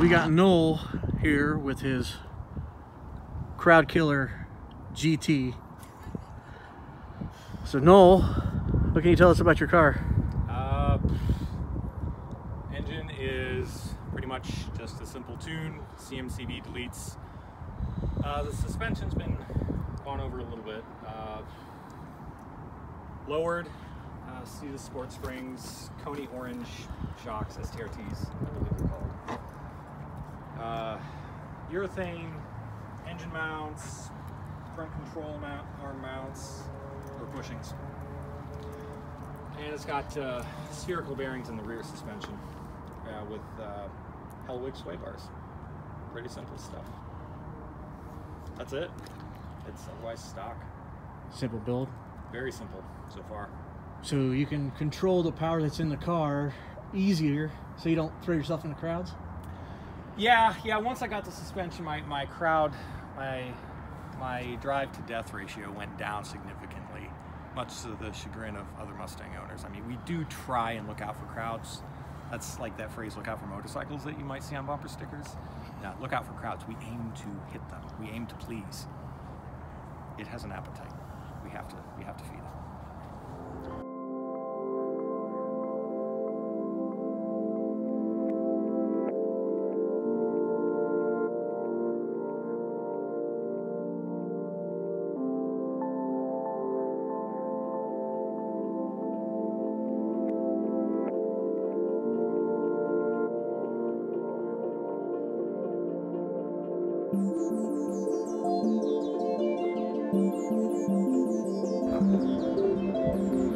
we got Noel here with his Crowd Killer GT. So Noel, what can you tell us about your car? Uh, engine is pretty much just a simple tune, CMCV deletes. Uh, the suspension's been gone over a little bit. Uh, lowered, uh, see the sport springs, Koni orange shocks, STRTs, I believe they're called. Uh, urethane, engine mounts, front control mount, arm mounts, or bushings. And it's got uh, spherical bearings in the rear suspension uh, with uh, Hellwig sway bars. Pretty simple stuff. That's it. It's otherwise stock. Simple build. Very simple so far. So you can control the power that's in the car easier so you don't throw yourself in the crowds? Yeah, yeah. Once I got the suspension, my, my crowd, my my drive to death ratio went down significantly, much to the chagrin of other Mustang owners. I mean, we do try and look out for crowds. That's like that phrase, look out for motorcycles that you might see on bumper stickers. Yeah, look out for crowds. We aim to hit them. We aim to please. It has an appetite. Thank you.